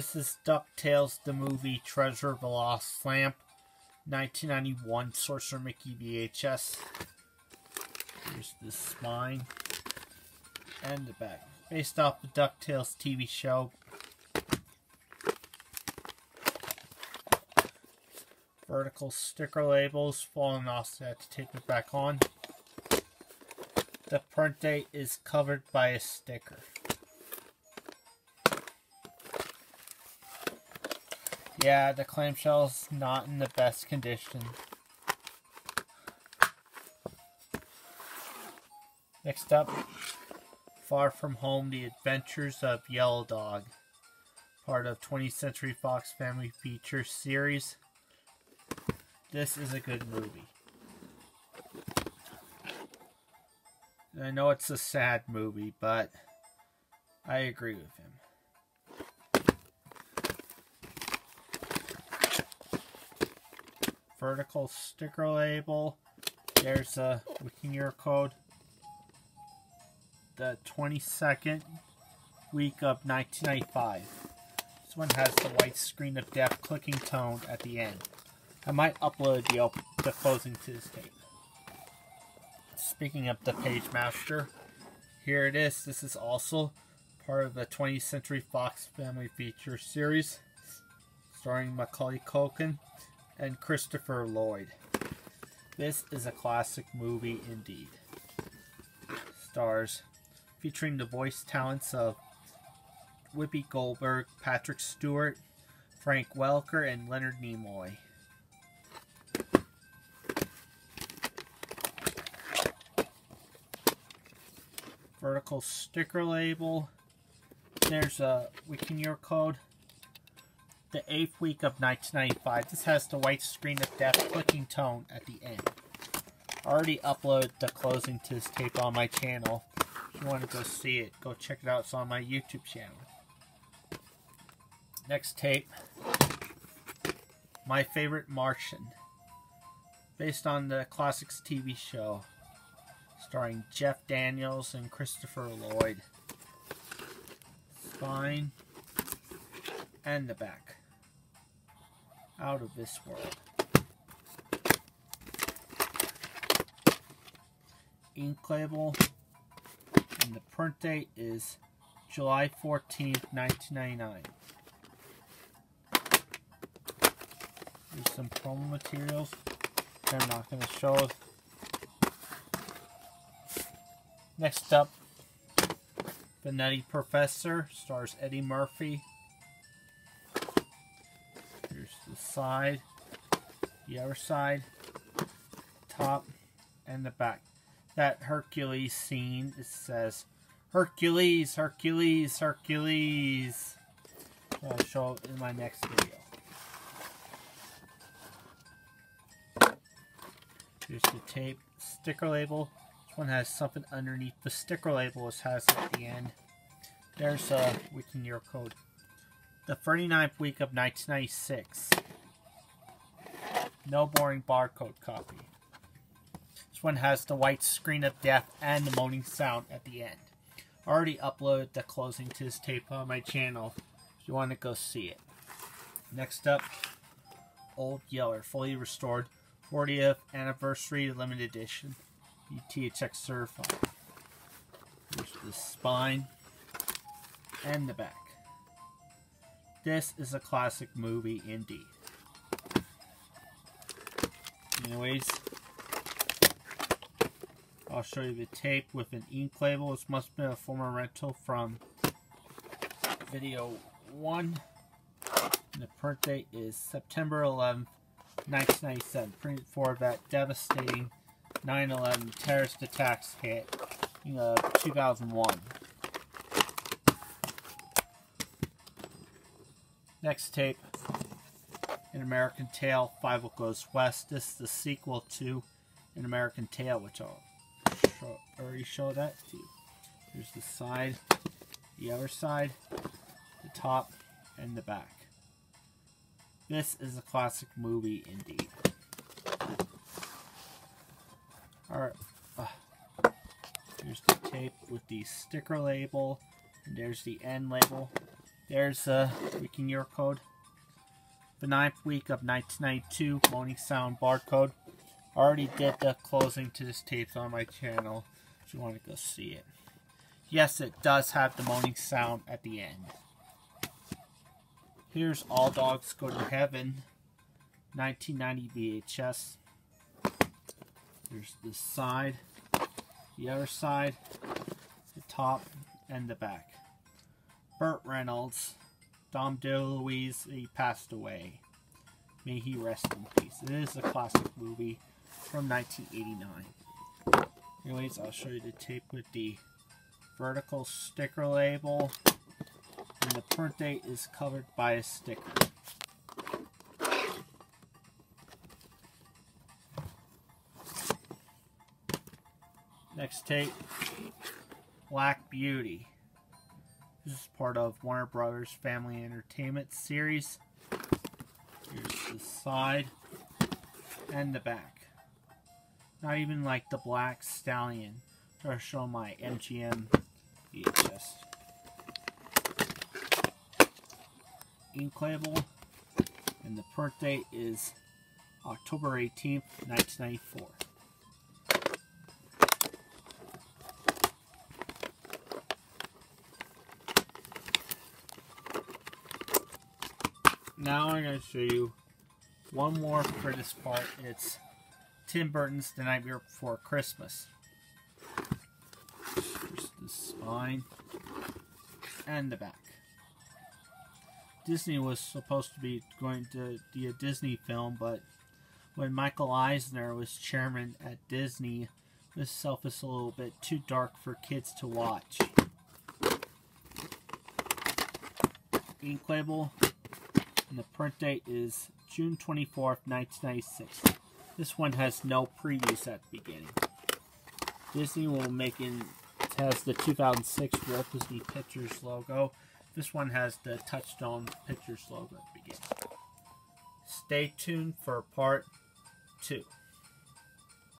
This is DuckTales, the movie Treasure of the Lost Lamp, 1991 Sorcerer Mickey VHS. Here's the spine and the back. Based off the DuckTales TV show. Vertical sticker labels falling off, so I had to tape it back on. The print date is covered by a sticker. Yeah, the clamshell's not in the best condition. Next up, Far From Home, The Adventures of Yellow Dog. Part of 20th Century Fox Family Feature series. This is a good movie. I know it's a sad movie, but I agree with him. Vertical sticker label. There's a Wikineer code. The 22nd week of 1995. This one has the white screen of death clicking tone at the end. I might upload the, the closing to this tape. Speaking of the Pagemaster, here it is. This is also part of the 20th Century Fox Family Feature series, starring Macaulay Culkin and Christopher Lloyd. This is a classic movie indeed. Stars featuring the voice talents of Whoopi Goldberg, Patrick Stewart, Frank Welker, and Leonard Nimoy. Vertical sticker label. There's a Wikineer code the eighth week of 1995. This has the white screen of death clicking tone at the end. I already uploaded the closing to this tape on my channel. If you want to go see it, go check it out. It's on my YouTube channel. Next tape. My Favorite Martian. Based on the Classics TV show. Starring Jeff Daniels and Christopher Lloyd. Spine. And the back out of this world. Ink label and the print date is July 14th, 1999. There's some promo materials I'm not going to show. Next up, The Nutty Professor stars Eddie Murphy side, the other side, top, and the back. That Hercules scene, it says, Hercules, Hercules, Hercules. I'll show in my next video. Here's the tape sticker label. This one has something underneath the sticker label. It has at the end. There's uh, a Wikineer code. The 39th week of 1996. No boring barcode copy. This one has the white screen of death and the moaning sound at the end. I already uploaded the closing to this tape on my channel if you want to go see it. Next up, Old Yeller, fully restored 40th anniversary limited edition. UTHX certified. Here's the spine and the back. This is a classic movie indeed. Anyways, I'll show you the tape with an ink label. This must have been a former rental from video 1. And the print date is September 11th, 1997. Printed for that devastating 9-11 terrorist attacks hit in uh, 2001. Next tape an American Tail, Fievel Goes West. This is the sequel to An American Tail, which I'll show, already show that to you. Here's the side, the other side, the top, and the back. This is a classic movie indeed. Alright, uh, here's the tape with the sticker label, and there's the end label. There's uh, a freaking year code. The ninth week of 1992 Moaning Sound barcode. Already did the closing to this tape on my channel. If you want to go see it. Yes, it does have the moaning sound at the end. Here's All Dogs Go to Heaven, 1990 VHS. There's the side, the other side, the top, and the back. Burt Reynolds, Dom DeLuise, he passed away. May he rest in peace. It is a classic movie from 1989. Anyways, I'll show you the tape with the vertical sticker label and the print date is covered by a sticker. Next tape, Black Beauty. This is part of Warner Brothers Family Entertainment series. Here's the side and the back. Not even like the Black Stallion. I'll show my MGM VHS. ink label, and the print date is October 18th, 1994. Now I'm going to show you one more for this part. It's Tim Burton's The Nightmare Before Christmas. Here's the spine and the back. Disney was supposed to be going to be a Disney film, but when Michael Eisner was chairman at Disney, this stuff is a little bit too dark for kids to watch. Ink label, and the print date is June 24th, 1996. This one has no previews at the beginning. Disney will make in, has the 2006 Walt Disney Pictures logo, this one has the Touchstone Pictures logo at the beginning. Stay tuned for part two.